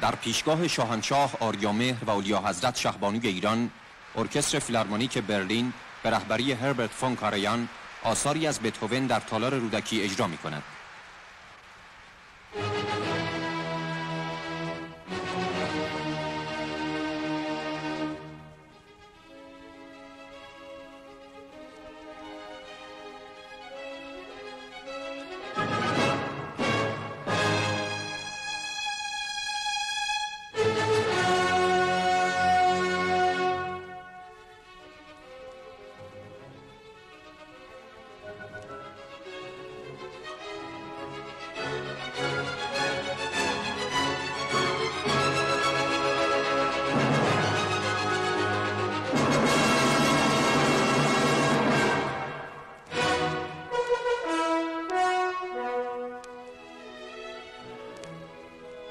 در پیشگاه شاهنشاه آریامهر و اولیا حضرت شهبانوی ایران ارکستر فیلارمونیک برلین به رهبری هربرت فون کاریان آثاری از بتهوون در تالار رودکی اجرا می کند.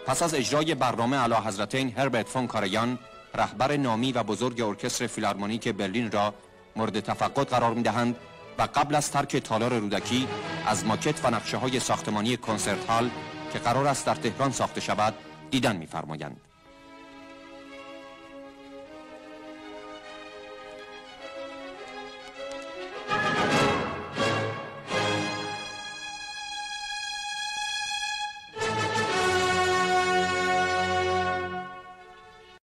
پس از اجرای برنامه اعلیحضرتین هربرت فون کارایان رهبر نامی و بزرگ ارکستر فیلارمونیک برلین را مورد تفقد قرار می دهند و قبل از ترک تالار رودکی از ماکت و نقشه های ساختمانی concert hall که قرار است در تهران ساخته شود دیدن می‌فرمایند.